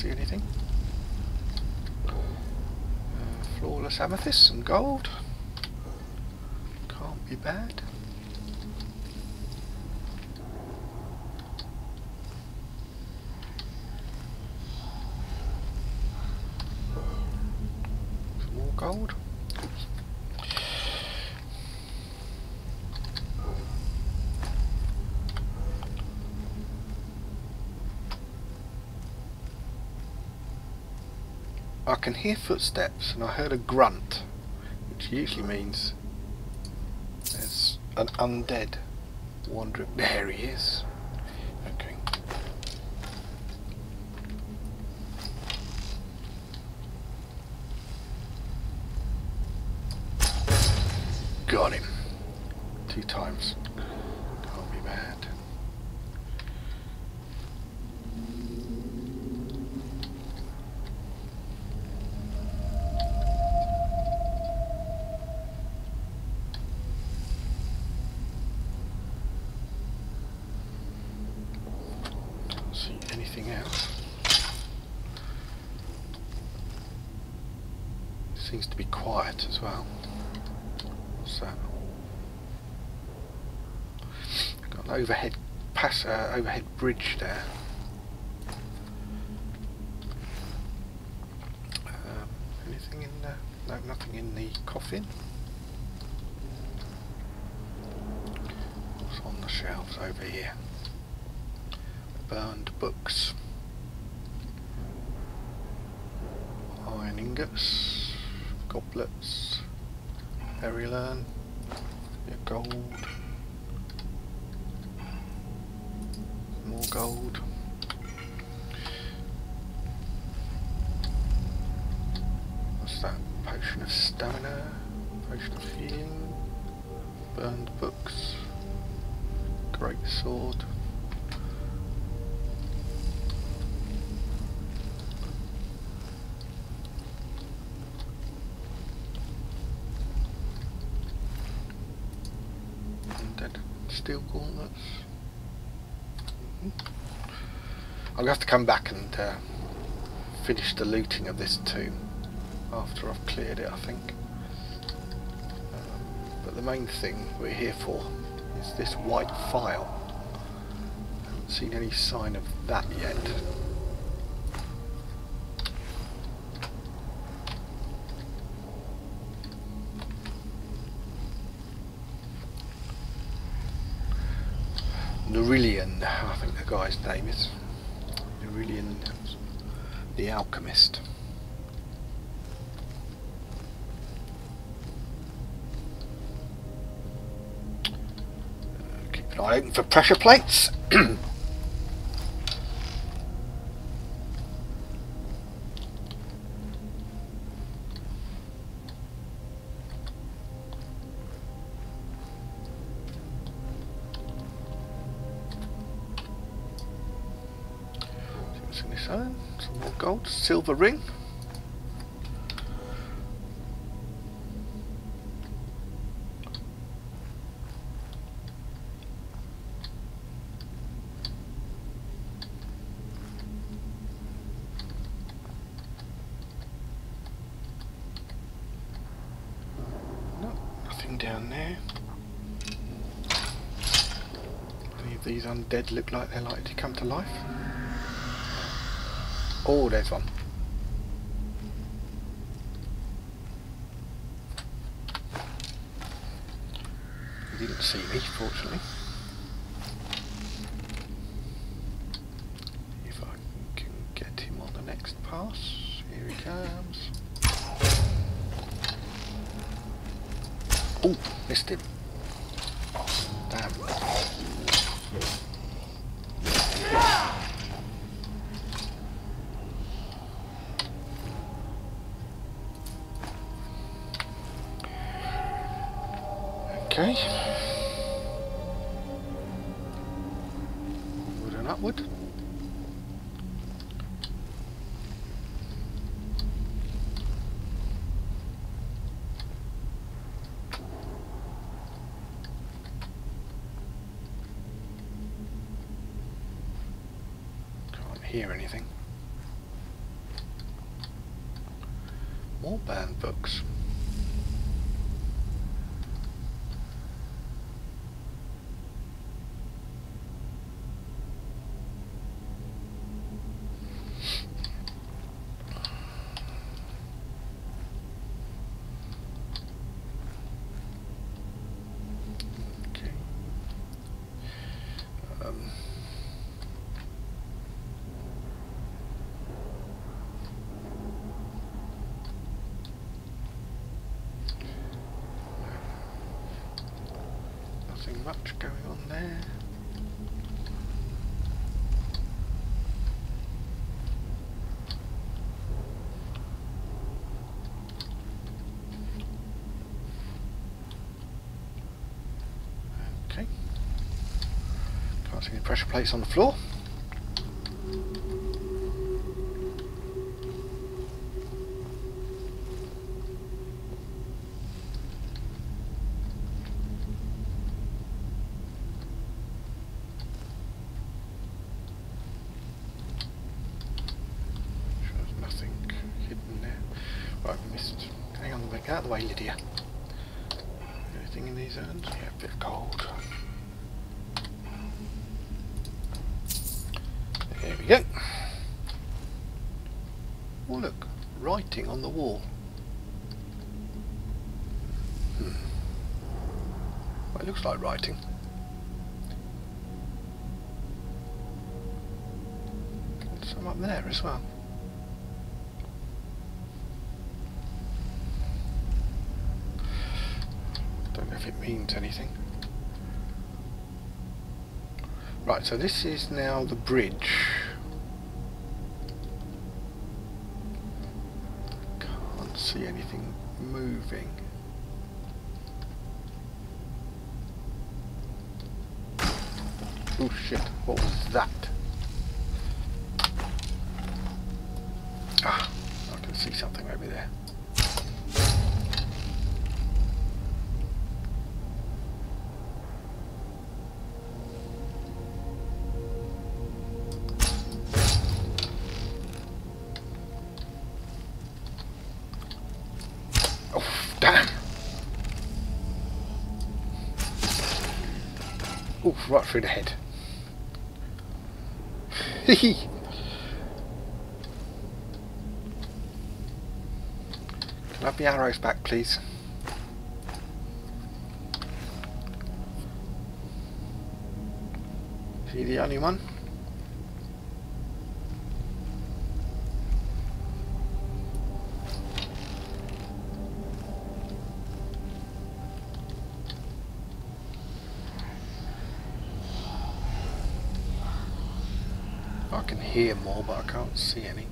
see anything. Uh, flawless amethyst and gold. Can't be bad. Some more gold. I can hear footsteps and I heard a grunt, which usually means there's an undead wandering. There he is. Okay. Got him. Two times. Can't be bad. Can't see anything else. Seems to be quiet as well. What's that? Got an overhead pass, uh, overhead bridge there. Um, anything in there? No, nothing in the coffin. What's on the shelves over here? Burned books. Goblets, urn, yeah, gold, more gold. Have to come back and uh, finish the looting of this tomb after I've cleared it, I think. Um, but the main thing we're here for is this White Phial. I haven't seen any sign of that yet. Nurelion, I think the guy's name is. Nurelion, the alchemist. Keep an eye open for pressure plates. silver ring. No, nothing down there. Any of these undead look like they're likely to come to life? Oh, there's one. He didn't see me, fortunately. If I can get him on the next pass. Here he comes. Oh, missed him. Damn. Okay. Onward and upward. Can't hear anything. More banned books. Okay. Um, Nothing much going on there. Okay. Can't see any pressure plates on the floor. Sure there's nothing hidden there. We missed. Hang on, get out of the way, Lydia. Anything in these urns? Yeah, a bit of gold. There we go. Oh look, writing on the wall. Hmm. Well, it looks like writing. Some up there as well. Don't know if it means anything. Right, so this is now the bridge. Can't see anything moving. Oh shit, what was that? Right through the head. Can I have the arrows back, please? Is he the only one? I can hear more, but I can't see any.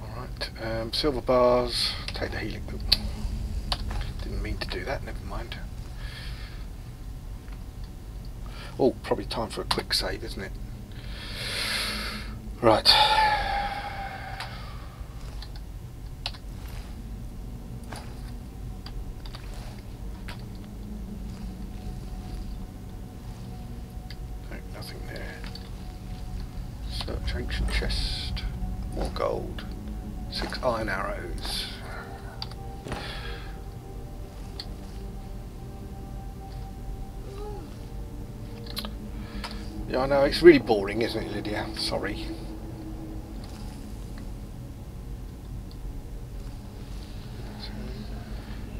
Alright, um, silver bars, take the healing. Didn't mean to do that, never mind. Oh, probably time for a quick save, isn't it? Right. It's really boring, isn't it, Lydia? Sorry.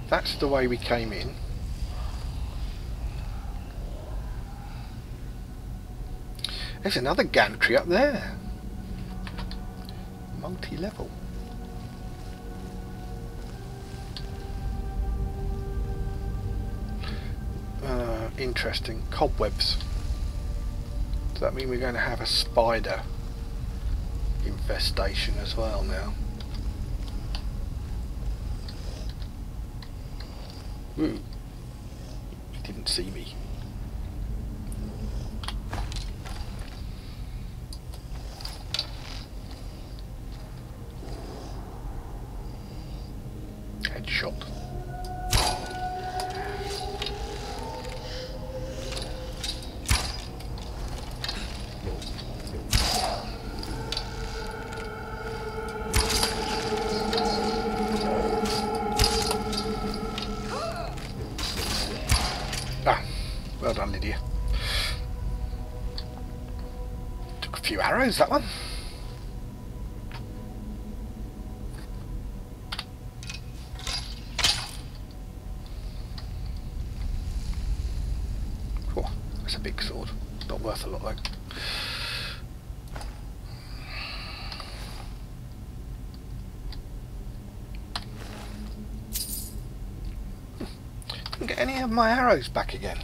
That's the way we came in. There's another gantry up there. Multi-level. Uh, interesting. Cobwebs. That mean we're going to have a spider infestation as well now? Hmm. Ooh. He didn't see me. Arrows, that one. Oh, that's a big sword. Not worth a lot, though. Hmm. Didn't get any of my arrows back again.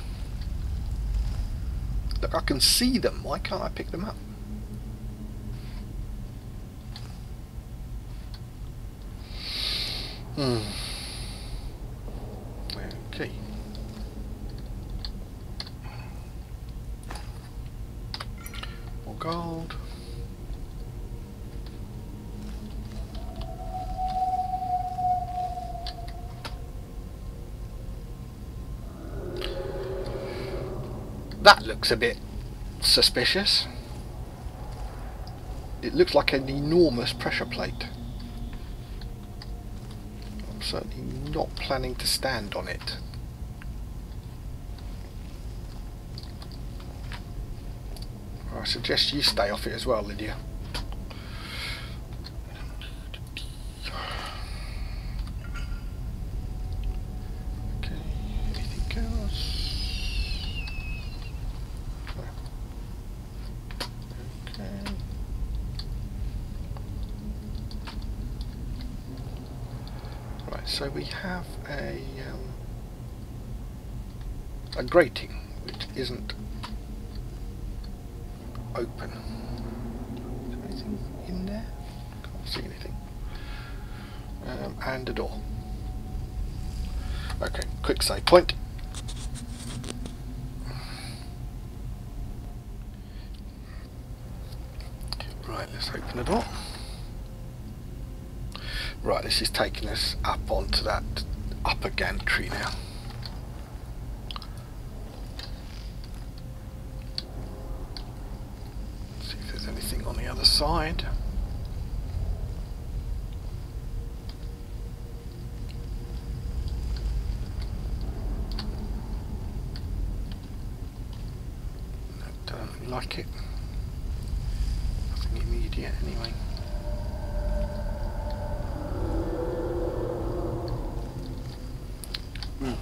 Look, I can see them. Why can't I pick them up? Hmm. Okay. More gold. That looks a bit suspicious. It looks like an enormous pressure plate. Certainly not planning to stand on it. I suggest you stay off it as well, Lydia. Okay, anything else? Okay. Right, so we have a um, a grating which isn't open. Is there anything in there? Can't see anything. Um, and a door. Okay, quick save point. Right, let's open the door. Right, this is taking us up onto that upper gantry now. See if there's anything on the other side. No, don't really like it. Nothing immediate anyway. Hmm.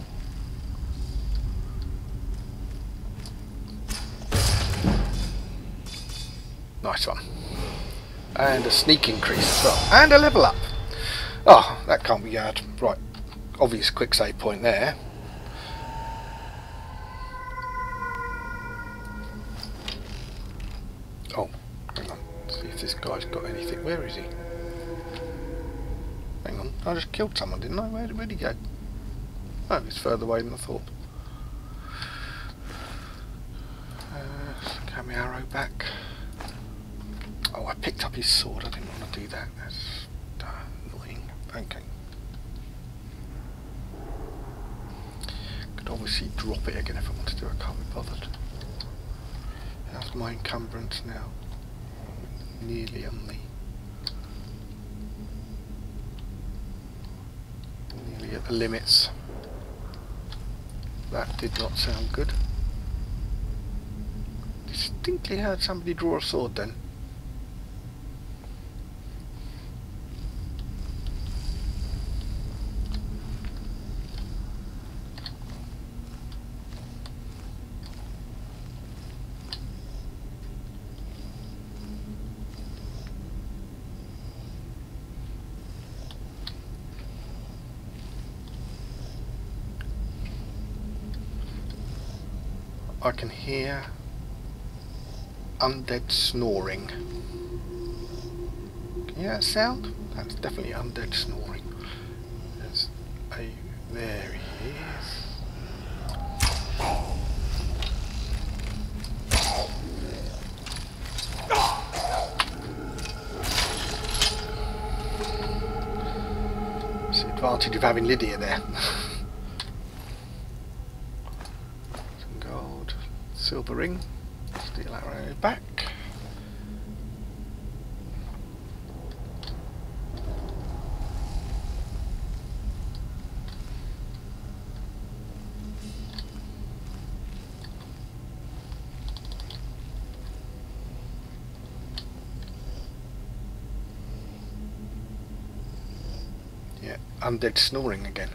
Nice one. And a sneak increase as well. And a level up. Oh, that can't be hard. Right. Obvious quick save point there. Oh, hang on. See if this guy's got anything. Where is he? Hang on. I just killed someone, didn't I? Where, where'd he go? Oh, he's further away than I thought. Uh, get my arrow back. Oh, I picked up his sword. I didn't want to do that. That's annoying. Okay. Could obviously drop it again if I wanted to. I can't be bothered. How's my encumbrance now? Nearly on the... Nearly at the limits. That did not sound good. Distinctly heard somebody draw a sword then. I can hear undead snoring. Can you hear that sound? That's definitely undead snoring. There's a there he is. It's the advantage of having Lydia there. Some gold, silver ring, steel arrow back. Yeah, undead snoring again.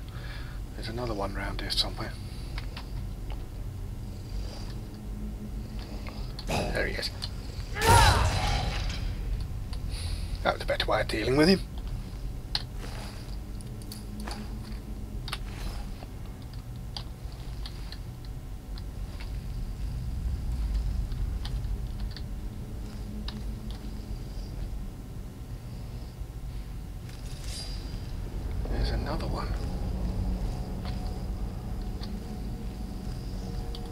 There's another one round here somewhere. There he is. That was a better way of dealing with him. There's another one.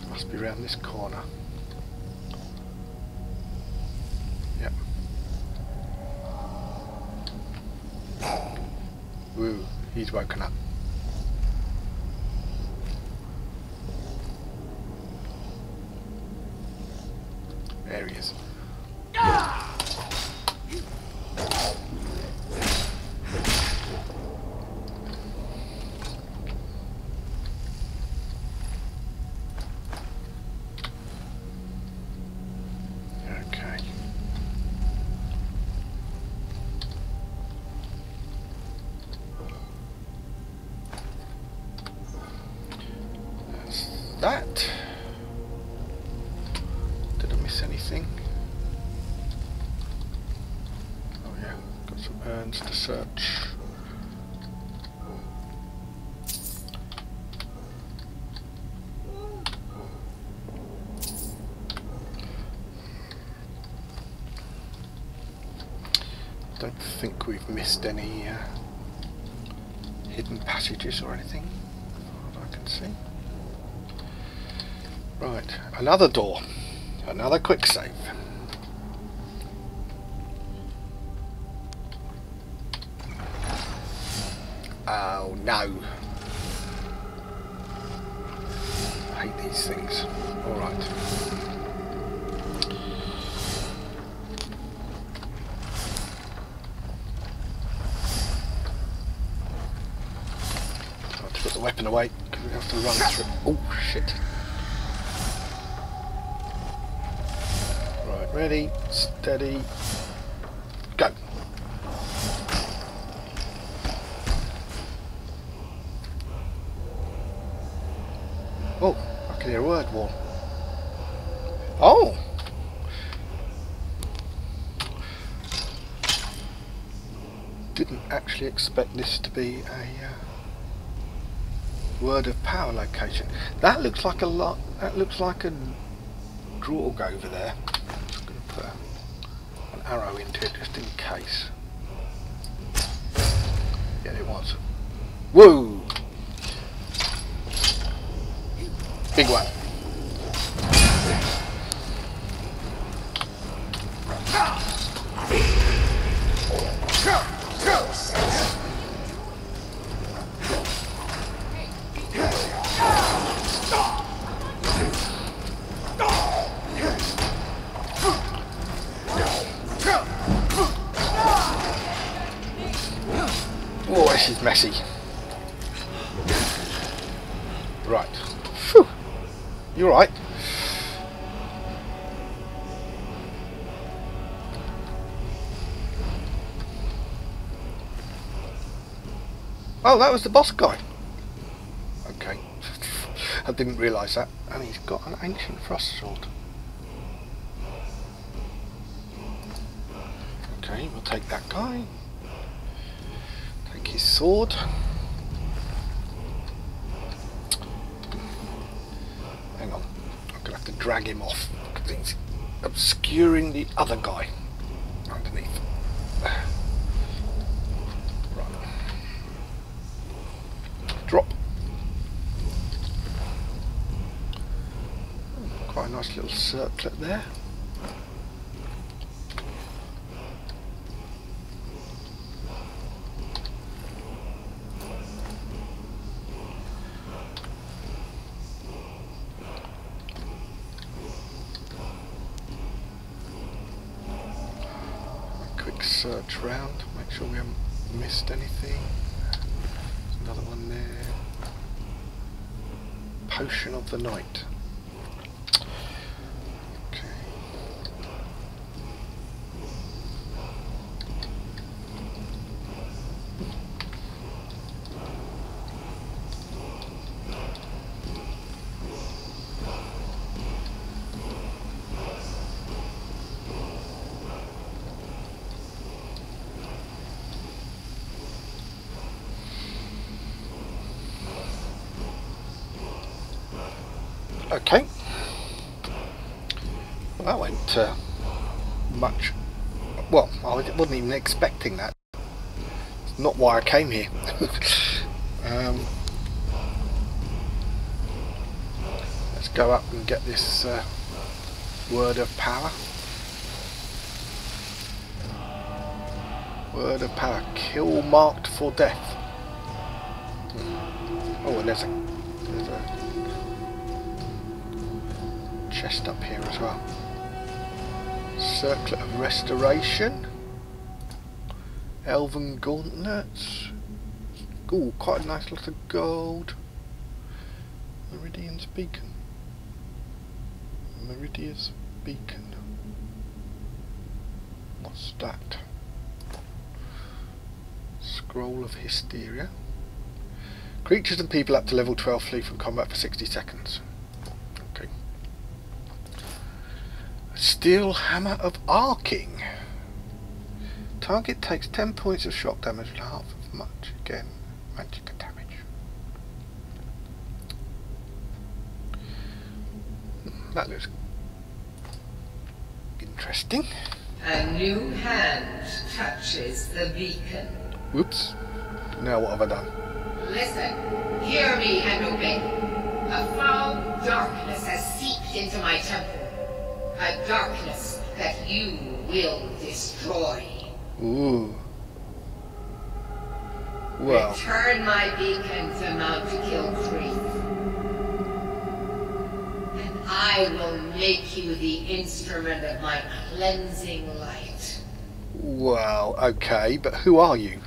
Must be round this corner. Yep. Woo, he's woken up. There he is. Okay. That's that. Did I miss anything? Oh yeah, got some urns to search. Don't think we've missed any uh, hidden passages or anything, as far as I can see. Right, another door, another quick save. Oh no. I hate these things. Alright. I have to put the weapon away because we have to run through. Ready, steady, go. Oh, I can hear a word wall. Oh! Didn't actually expect this to be a uh, word of power location. That looks like a lot. That looks like a draugr over there. Just going to put a, an arrow into it just in case. Yeah, it was. Woo! Big one. That was the boss guy. Okay. I didn't realise that. And he's got an ancient frost sword. Okay, we'll take that guy. Take his sword. Hang on. I'm going to have to drag him off. 'cause he's obscuring the other guy underneath. Right. Drop. Quite a nice little circlet there. quick search round, make sure we haven't missed anything. There's another one there. Potion of the Knight. Okay. Okay. Uh, much. Well, I wasn't even expecting that. It's not why I came here. um, let's go up and get this uh, word of power. Word of power. Kill marked for death. Oh, and there's a there's a chest up here as well. Circlet of Restoration. Elven Gauntlets. Ooh, quite a nice lot of gold. Meridia's Beacon. Meridia's Beacon. What's that? Scroll of Hysteria. Creatures and people up to level 12 flee from combat for 60 seconds. Okay. Steel Hammer of Arcing. Target takes 10 points of shock damage and half of much. Again, magic damage. Hmm, That looks interesting. A new hand touches the beacon. Whoops. Now what have I done? Listen, hear me and obey. A foul darkness has seeped into my temple. A darkness that you will destroy. Ooh. Well, Return my beacon to Mount Kilcreath. And I will make you the instrument of my cleansing light. well, okay, but who are you?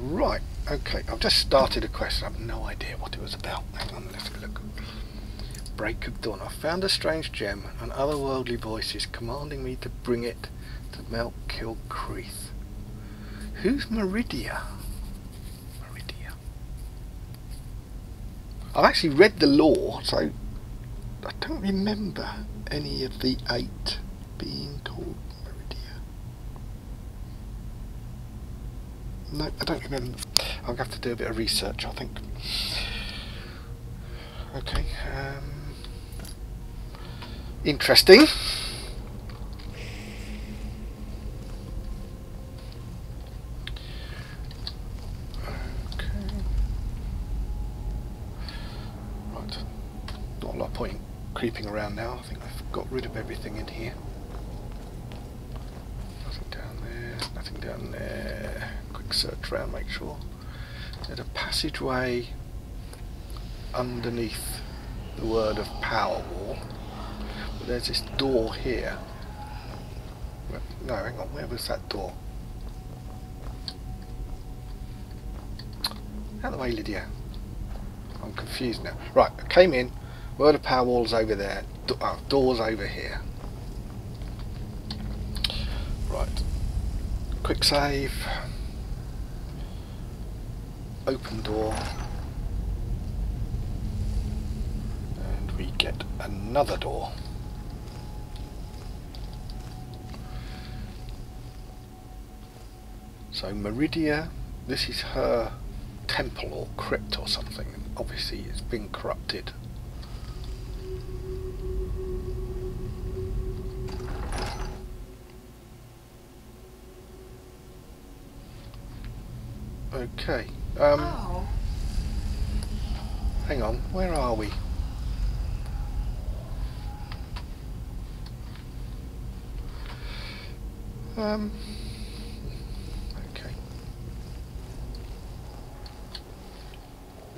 Right, okay, I've just started a quest. I have no idea what it was about. Hang on, let's have a look. Break of Dawn. I found a strange gem and otherworldly voices commanding me to bring it to Mount Kilcreath. Who's Meridia? Meridia. I've actually read the lore, so I don't remember any of the eight being called Meridia. No, I don't remember. I'll have to do a bit of research, I think. Okay. Um, interesting. Okay. Right. Not a lot of point in creeping around now. I think I've got rid of everything in here. Nothing down there, nothing down there. Quick search around, make sure. There's a passageway underneath the word of power wall. There's this door here. No, hang on, where was that door? Out the way, Lydia. I'm confused now. Right, I came in. Word of power wall's over there. Do oh, door's over here. Right. Quick save. Open door. And we get another door. So Meridia, this is her temple or crypt or something. Obviously it's been corrupted. Okay. Um, oh. Hang on, where are we? Um...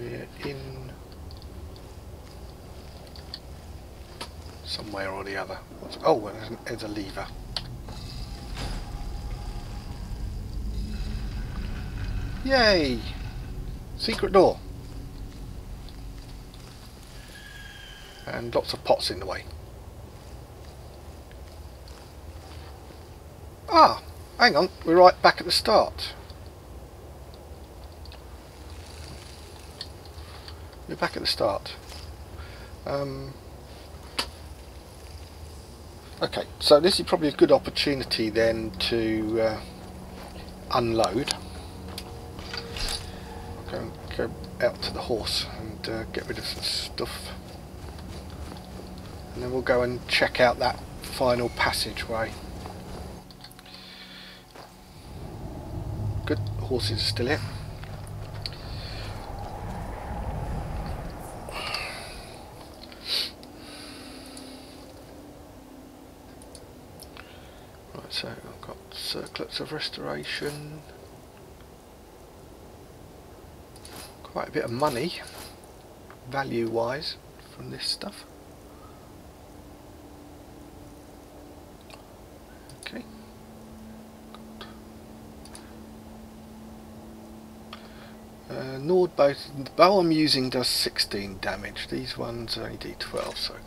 We're in somewhere or the other. What's, oh, there's, an- there's a lever. Yay! Secret door. And lots of pots in the way. Ah, hang on, we're right back at the start. We're back at the start. Um, okay, so this is probably a good opportunity then to uh, unload. Go, go out to the horse and uh, get rid of some stuff. And then we'll go and check out that final passageway. Good, horses still here. Right, so I've got of restoration. Quite a bit of money, value wise, from this stuff. Okay. Uh, Nord bow, the bow I'm using does 16 damage. These ones only do 12, so. Um,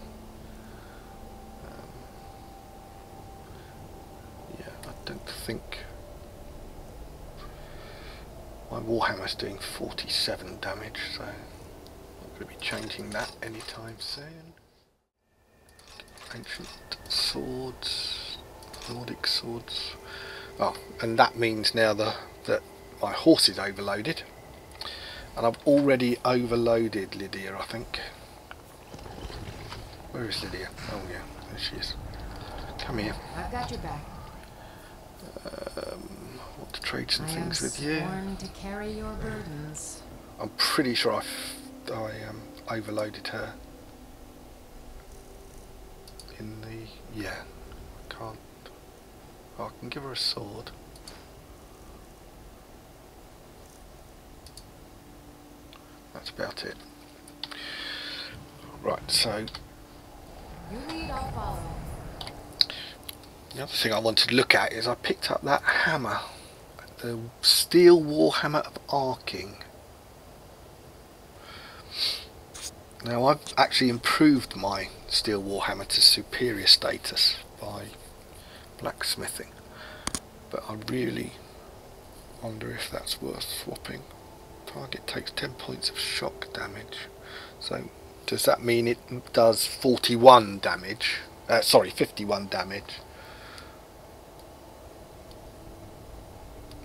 yeah, I don't think my Warhammer's doing 47 damage, so I'm going to be changing that anytime soon. Ancient swords, Nordic swords. Oh, and that means now the, that my horse is overloaded. And I've already overloaded Lydia, I think. Where is Lydia? Oh yeah, there she is. Come here. I've got your back. Um, want to trade some I things with you. to carry your burdens. I'm pretty sure I, um, overloaded her. In the yeah, I can't. Oh, I can give her a sword. That's about it. Right, so You lead, I'll follow. The other thing I wanted to look at is I picked up that hammer, the steel warhammer of arcing. Now I've actually improved my steel warhammer to superior status by blacksmithing, but I really wonder if that's worth swapping. Target takes 10 points of shock damage, so does that mean it does 41 damage? Uh, sorry, 51 damage.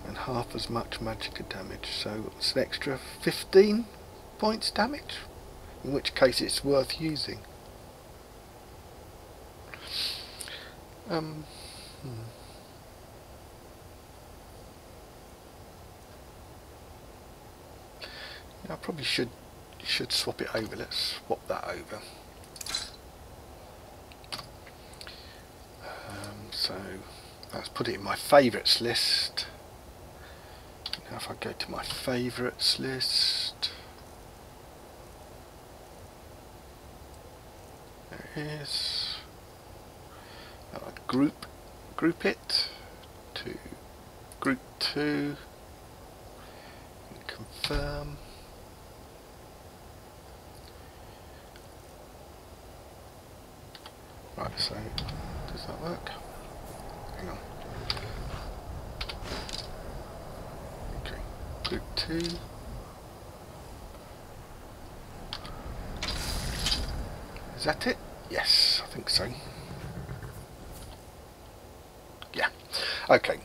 And half as much magic damage. So it's an extra 15 points damage in which case it's worth using. Um hmm. I probably should should swap it over. Let's swap that over. Um, so let's put it in my favourites list now if I go to my favourites list, there it is. Now I group group it to group two and confirm. Right, so does that work? Hang on. Okay, group Is that it? Yes, I think so. Yeah. Okay.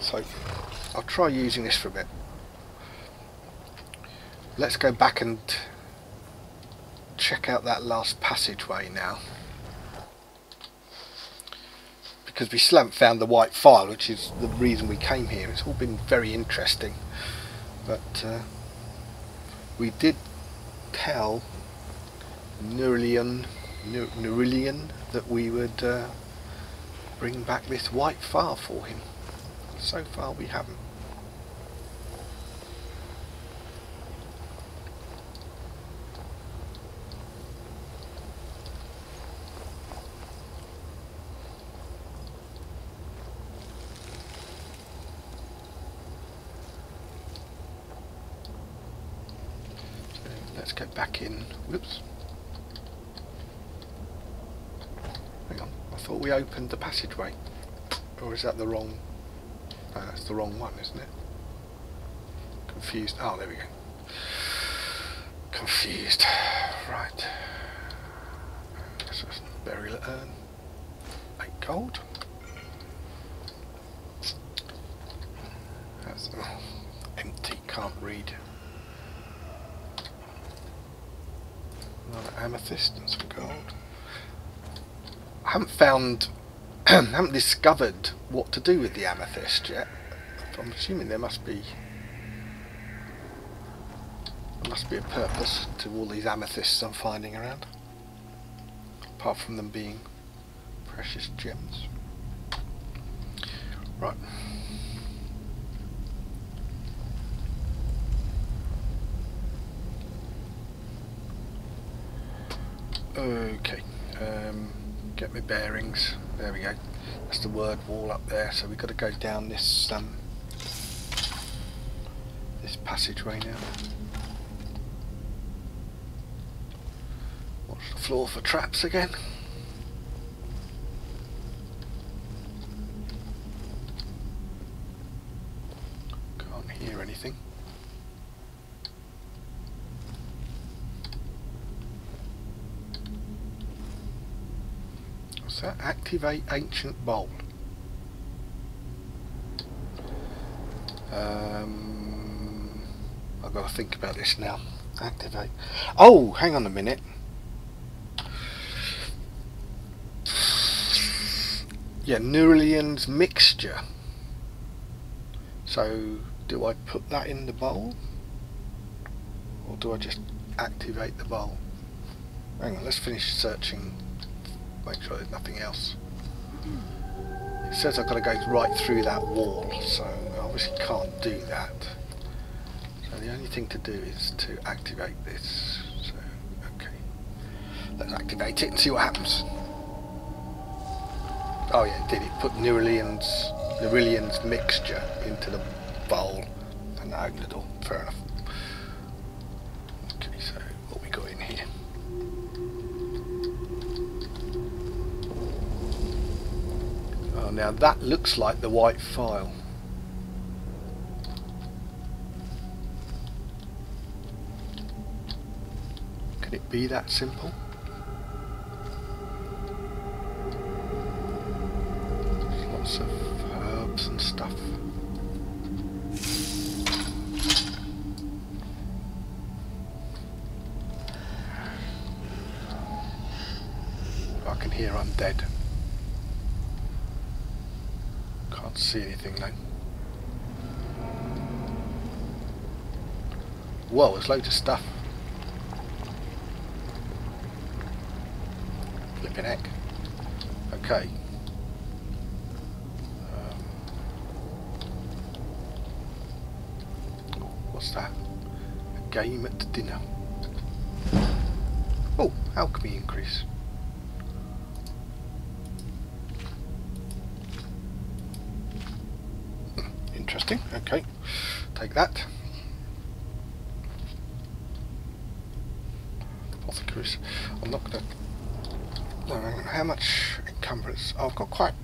So I'll try using this for a bit. Let's go back and check out that last passageway now. Because we still haven't found the White Phial, which is the reason we came here. It's all been very interesting. But uh, we did tell Nurelion that we would uh, bring back this White Phial for him. So far we haven't. So let's get back in. Whoops. Hang on. I thought we opened the passageway. Or is that the wrong... Ah, no, that's the wrong one, isn't it? Confused. Oh, there we go. Confused. Right. This is burial urn. Eight gold. That's oh, empty. Can't read. Another amethyst and some gold. I haven't found, haven't discovered what to do with the amethyst yet. I'm assuming there must be, there must be a purpose to all these amethysts I'm finding around. Apart from them being precious gems. Right. Okay. Um, get my bearings. There we go. That's the word wall up there. So we've got to go down this um, this passageway now. Watch the floor for traps again. Can't hear anything. What's that? Activate ancient bowl. Um, I've got to think about this now. Activate. Oh, hang on a minute. Yeah, Nurelion's mixture. So, do I put that in the bowl? Or do I just activate the bowl? Hang on, let's finish searching make sure there's nothing else. It says I've got to go right through that wall, so I obviously can't do that. So the only thing to do is to activate this. So, okay. Let's activate it and see what happens. Oh yeah, did. It put Nurelion's, Nurelion's mixture into the bowl and that opened the door. Fair enough. Now that looks like the White Phial. Can it be that simple? Whoa, there's loads of stuff. Flipping heck. Okay. Um, what's that? A game at dinner. Oh, alchemy increase. Interesting. Okay, take that. Apothecaries. I'm not gonna. How much encumbrance? Oh, I've got quite,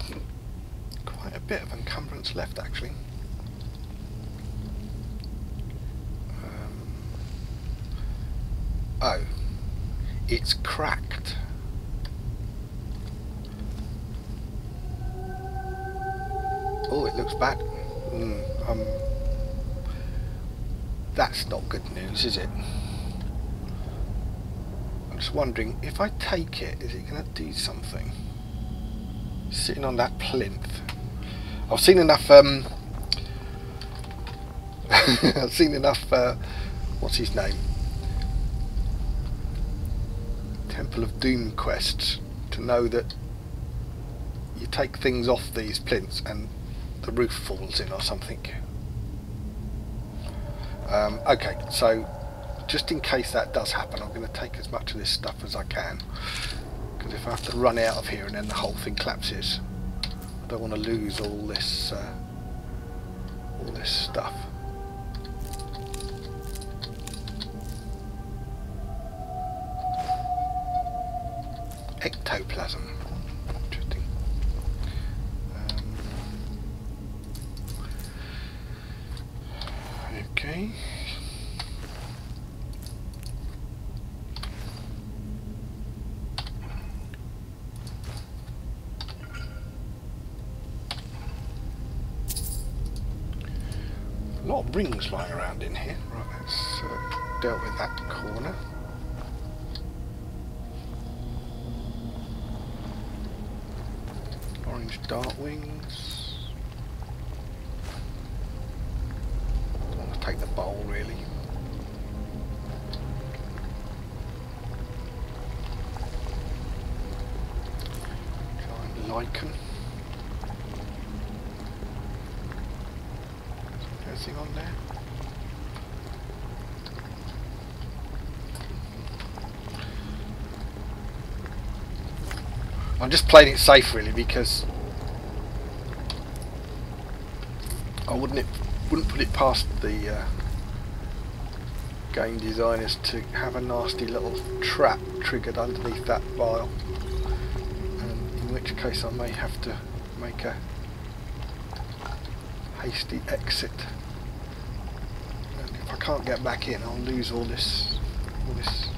quite a bit of encumbrance left actually. Um, oh, it's cracked. Oh, it looks bad. Mm, um, that's not good news, is it? Just wondering, if I take it, is it going to do something? Sitting on that plinth. I've seen enough um, I've seen enough. Uh, what's his name? Temple of Doom quests to know that you take things off these plinths and the roof falls in or something. Um, okay, so just in case that does happen, I'm going to take as much of this stuff as I can. Because if I have to run out of here and then the whole thing collapses, I don't want to lose all this, uh, all this stuff. Ectoplasm. Interesting. Um, okay. A lot of rings lying around in here. Right, let's uh, dealt with that corner. Orange Dartwings. Want to take the bowl really. Giant lichen. Anything on there? I'm just playing it safe really because I wouldn't it wouldn't put it past the uh, game designers to have a nasty little trap triggered underneath that vial. In which case I may have to make a hasty exit. And if I can't get back in I'll lose all this all this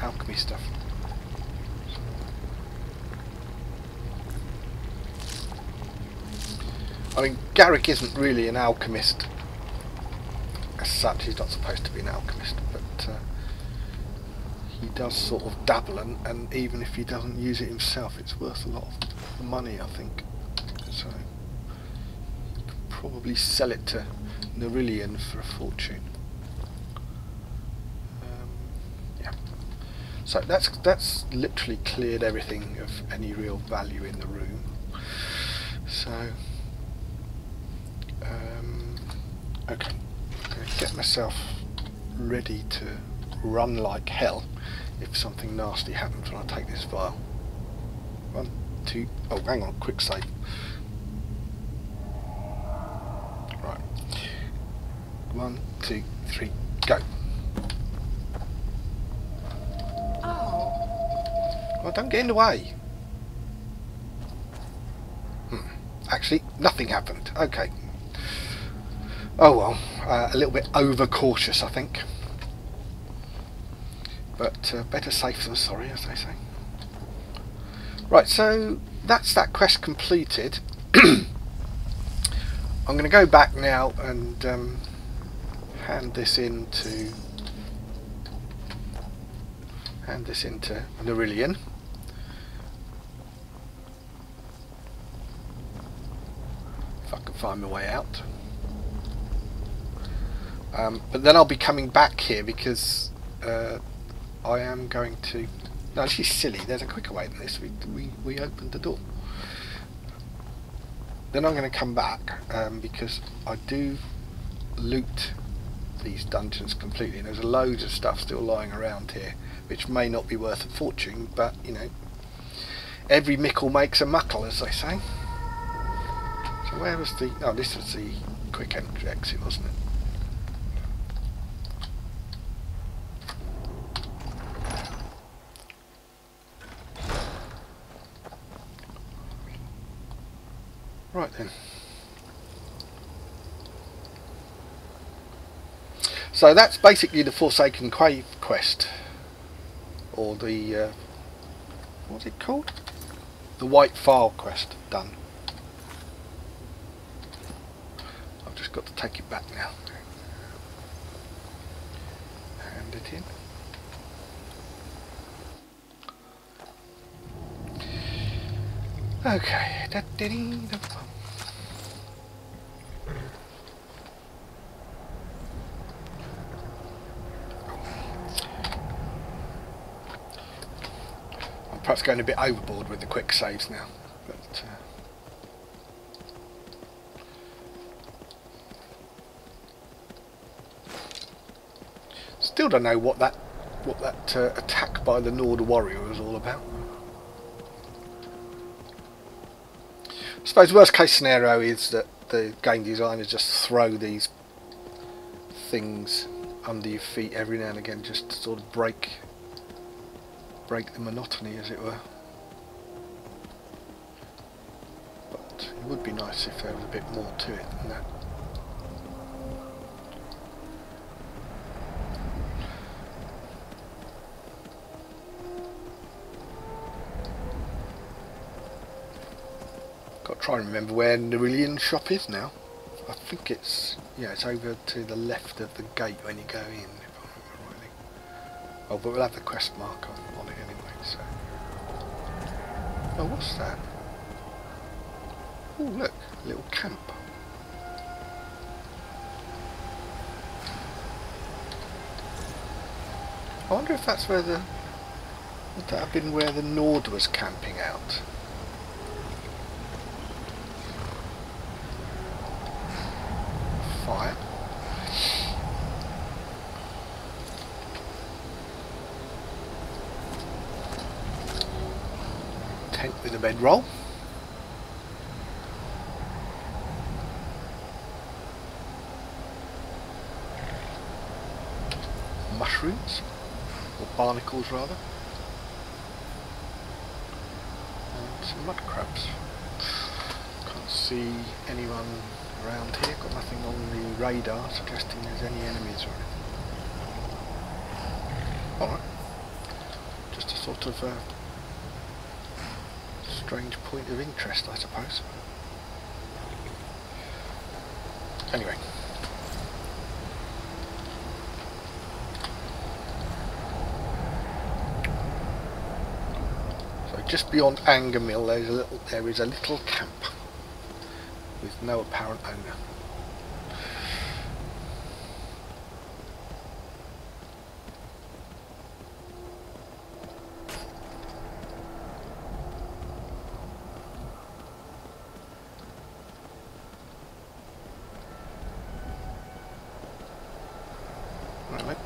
alchemy stuff I mean, Garik isn't really an alchemist as such. He's not supposed to be an alchemist, but uh, he does sort of dabble, and, and even if he doesn't use it himself, it's worth a lot of money, I think. So, could probably sell it to Nurelion for a fortune. Um, yeah. So that's that's literally cleared everything of any real value in the room. So. Um, okay, I'm going to get myself ready to run like hell if something nasty happens when I take this vial. One, two, oh hang on, quick save. Right. One, two, three, go. Oh, Well, don't get in the way. Hmm. Actually, nothing happened. Okay. Oh well, uh, a little bit overcautious, I think. But uh, better safe than sorry, as they say. Right, so that's that quest completed. I'm going to go back now and um, hand this into hand this into Nurelion. If I can find my way out. Um, but then I'll be coming back here because uh, I am going to. No, she's silly. There's a quicker way than this. We we we opened the door. Then I'm going to come back um, because I do loot these dungeons completely. There's loads of stuff still lying around here, which may not be worth a fortune, but you know, every mickle makes a muckle, as they say. So where was the? Oh, this was the quick entry exit, wasn't it? Right then. So that's basically the Forsaken Cave quest. Or the, uh, what's it called? The White Phial quest done. I've just got to take it back now. Hand it in. Okay. Perhaps going a bit overboard with the quick saves now. But, uh, still don't know what that what that uh, attack by the Nord warrior was all about. I suppose worst case scenario is that the game designers just throw these things under your feet every now and again just to sort of break break the monotony as it were. But it would be nice if there was a bit more to it than that. Got to try and remember where Nurelion shop is now. I think it's yeah, it's over to the left of the gate when you go in. If I remember rightly. Oh, but we'll have the quest mark on, on it anyway. So. Oh, what's that? Oh, look, a little camp. I wonder if that's where the would that have been where the Nord was camping out? Fire. A bedroll. Mushrooms, or barnacles rather. And some mud crabs. Can't see anyone around here. Got nothing on the radar suggesting there's any enemies or anything. Alright. Just a sort of uh, strange point of interest, I suppose. Anyway. So just beyond Anga's Mill, there's a little, there is a little camp with no apparent owner. Right,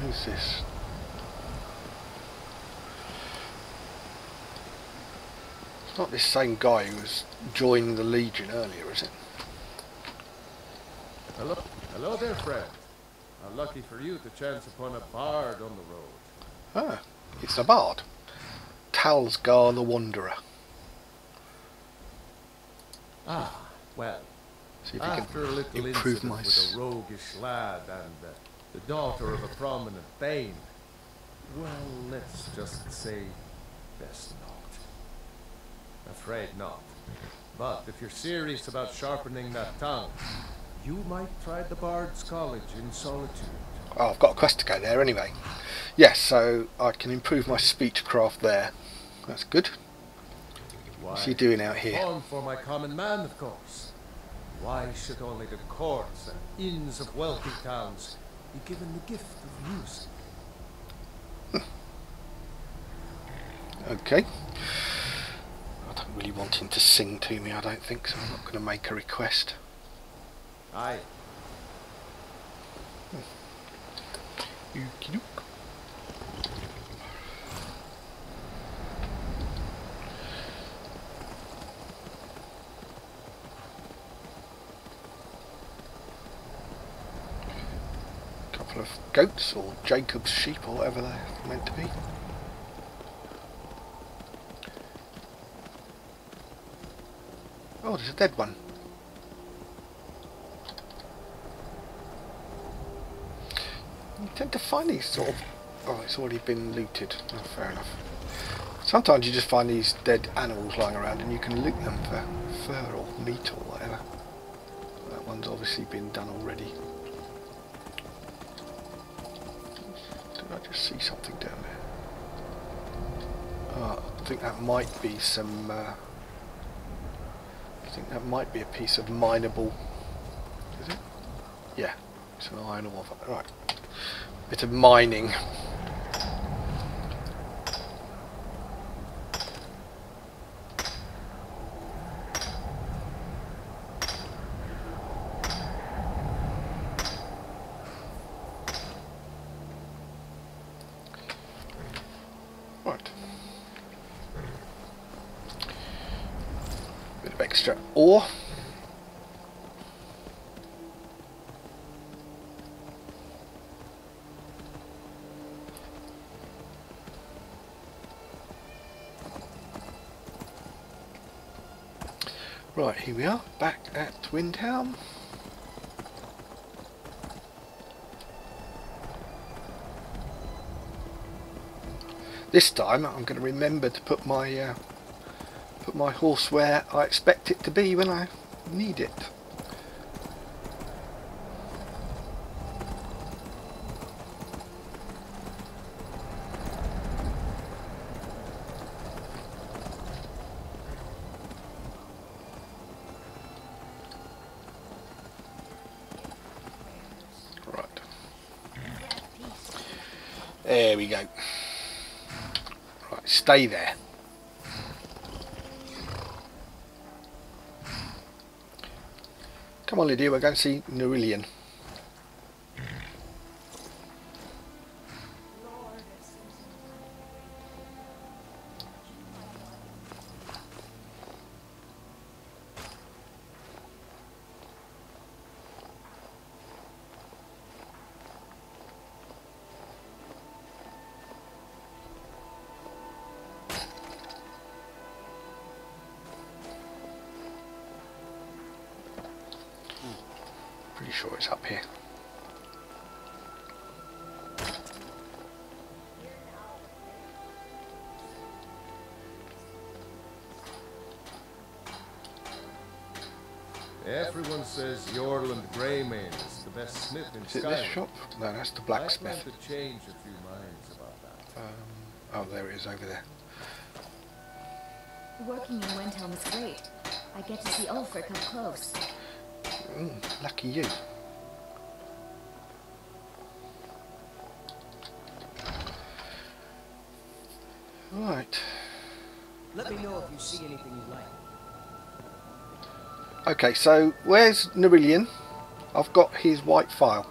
who's this? It's not this same guy who was joining the Legion earlier, is it? Hello, hello there, friend. How lucky for you to chance upon a bard on the road. Ah, it's a bard. Talsgar the Wanderer. Ah, well, See if after a little improve incident my... with a roguish lad and uh, the daughter of a prominent Thane, well, let's just say best not. Afraid not. But if you're serious about sharpening that tongue, you might try the Bard's College in solitude. Oh, I've got a quest to go there anyway. Yes, so I can improve my speechcraft there. That's good. What's he Why, doing out here? On for my common man, of course. Why should only the courts and inns of wealthy towns be given the gift of music? Hmm. Okay. I don't really want him to sing to me, I don't think, so I'm not going to make a request. Aye, Okey doke. Couple of goats or Jacob's sheep or whatever they're meant to be. Oh, there's a dead one. You tend to find these sort of. Oh, it's already been looted. Oh, fair enough. Sometimes you just find these dead animals lying around and you can loot them for fur or meat or whatever. That one's obviously been done already. Did I just see something down there? Oh, I think that might be some. Uh, I think that might be a piece of mineable. Is it? Yeah, it's an iron ore. Right. Bit of mining. extra ore. Right, here we are, back at Twin Town. This time I'm going to remember to put my uh, put my horse where I expect it to be when I need it. Right. There we go. Right, stay there. Come on, Lydia, we're going to see Nurelion. Sure it's up here. Everyone says Eorlund Gray-Mane is the best smith in Is it Skyrim. this shop? No, that's the blacksmith. I plan blacksmith. to change a few minds about that. Um, oh, there it is over there. Working in Windhelm is great. I get to see Ulfric up close. Mm, lucky you. Okay, so where's Nurelion? I've got his White Phial.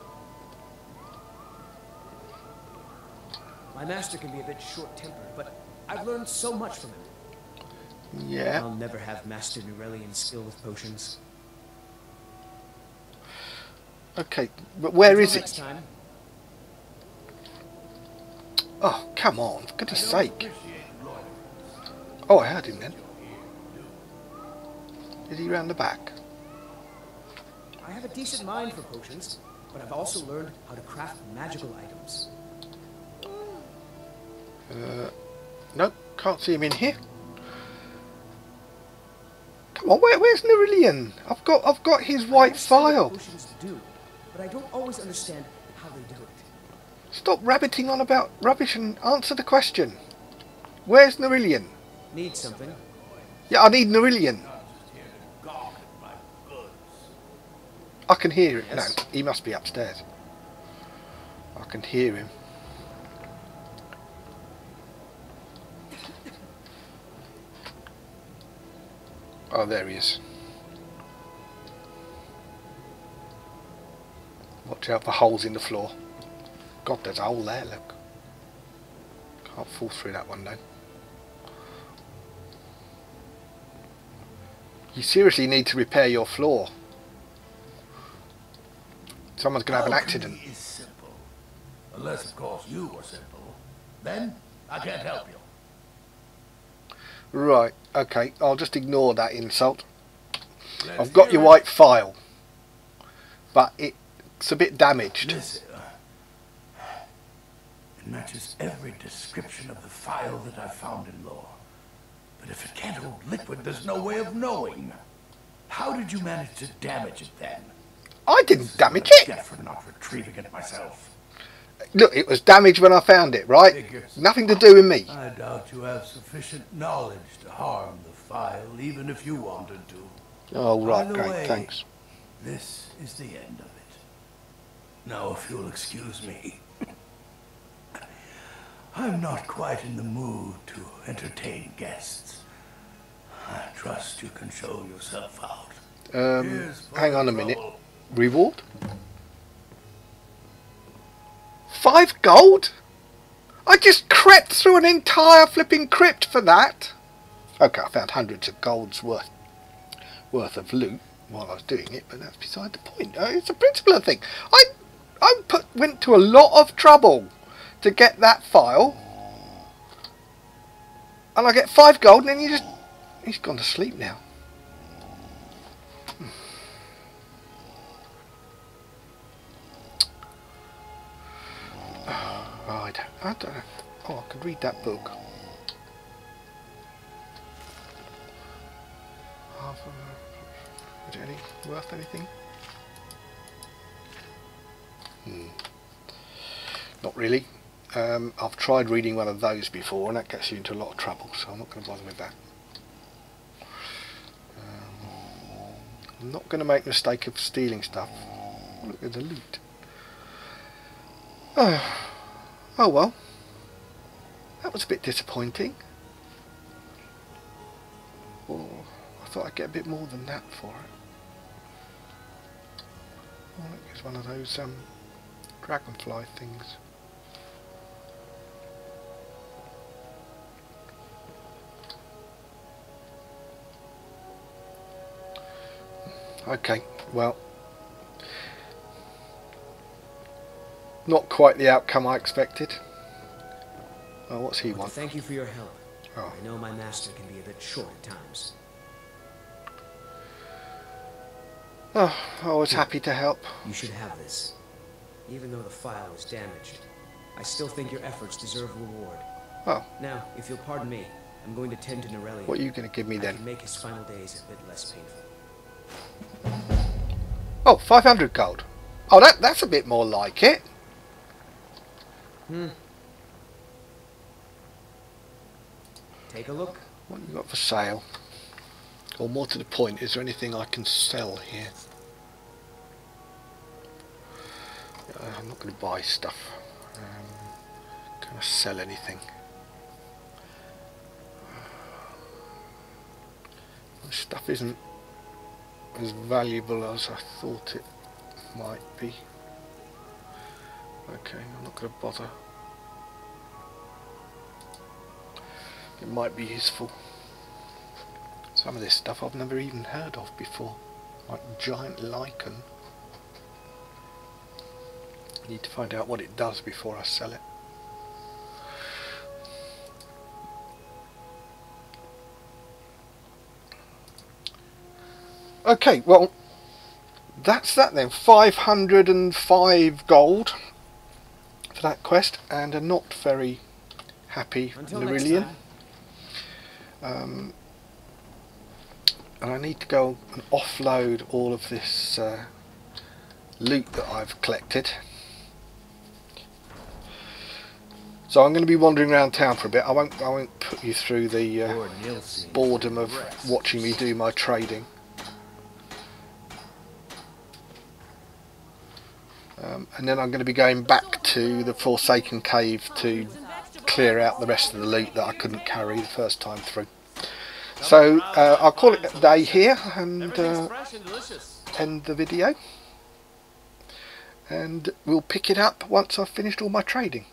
My master can be a bit short-tempered, but I've learned so much from him. Yeah. I'll never have Master Nurelion's skill with potions. Okay, but where Until is it? time. Oh, come on, for goodness sake. Oh, I heard him then. Is he round the back? I have a decent mind for potions, but I've also learned how to craft magical items. Uh, nope, can't see him in here. Come on, where, where's Nurelion? I've got, I've got his White Phial. Potions do, but I don't always understand how they do it. Stop rabbiting on about rubbish and answer the question. Where's Nurelion? Need something? Yeah, I need Nurelion. I can hear him. Yes? No, he must be upstairs. I can hear him. Oh, there he is. Watch out for holes in the floor. God, there's a hole there, look. Can't fall through that one, though. You seriously need to repair your floor. Someone's going to have an accident. Is simple. Unless, of course, you are simple. Then, I can't help you. Right, okay, I'll just ignore that insult. Let's I've got your it. White Phial, but it's a bit damaged. It matches every description of the Phial that I found in lore. But if it can't hold liquid, there's no way of knowing. How did you manage to damage it then? I didn't damage it. For not retrieving it myself. Look, it was damaged when I found it, right? Figures. Nothing to do with me. I doubt you have sufficient knowledge to harm the Phial, even if you wanted to. Oh, right, By the great, way, thanks. This is the end of it. Now, if you'll excuse me, I'm not quite in the mood to entertain guests. I trust you can show yourself out. Um, hang on a minute. Reward? Five gold? I just crept through an entire flipping crypt for that. Okay, I found hundreds of golds worth. worth of loot while I was doing it, but that's beside the point. Uh, it's a principle of thing. I I put went to a lot of trouble to get that Phial, and I get five gold, and then you just he's gone to sleep now. Oh, I don't, know. Oh, I could read that book. Half Is it any worth anything? Hmm. Not really. Um, I've tried reading one of those before, and that gets you into a lot of trouble. So I'm not going to bother with that. Um, I'm not going to make the mistake of stealing stuff. Look at the loot. Oh, oh well. That was a bit disappointing. Oh, I thought I'd get a bit more than that for it. Oh, it's one of those um, dragonfly things. Okay, well, not quite the outcome I expected. Oh, what's he want? thank you for your help. Oh. I know my master can be a bit short at times. Oh, I was happy to help. You should have this. Even though the Phial was damaged, I still think your efforts deserve reward. Oh, Now, if you'll pardon me, I'm going to tend to Nurelion. what are you going to give me I then? make his final days a bit less painful. Oh, 500 gold. Oh, that that's a bit more like it. Take a look. What have you got for sale? Or more to the point, is there anything I can sell here? Uh, I'm not going to buy stuff. Um, can I sell anything? This stuff isn't as valuable as I thought it might be. Okay, I'm not going to bother. It might be useful. Some of this stuff I've never even heard of before, like giant lichen. Need to find out what it does before I sell it. Okay, well, that's that then. 505 gold for that quest, and a not very happy Until next Nurelion. time. Um, and I need to go and offload all of this uh, loot that I've collected. So I'm going to be wandering around town for a bit. I won't. I won't put you through the uh, boredom of watching me do my trading. Um, and then I'm going to be going back to the Forsaken Cave to clear out the rest of the loot that I couldn't carry the first time through. So uh, I'll call it a day here and uh, fresh and delicious. end the video. And we'll pick it up once I've finished all my trading.